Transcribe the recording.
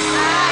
Ah!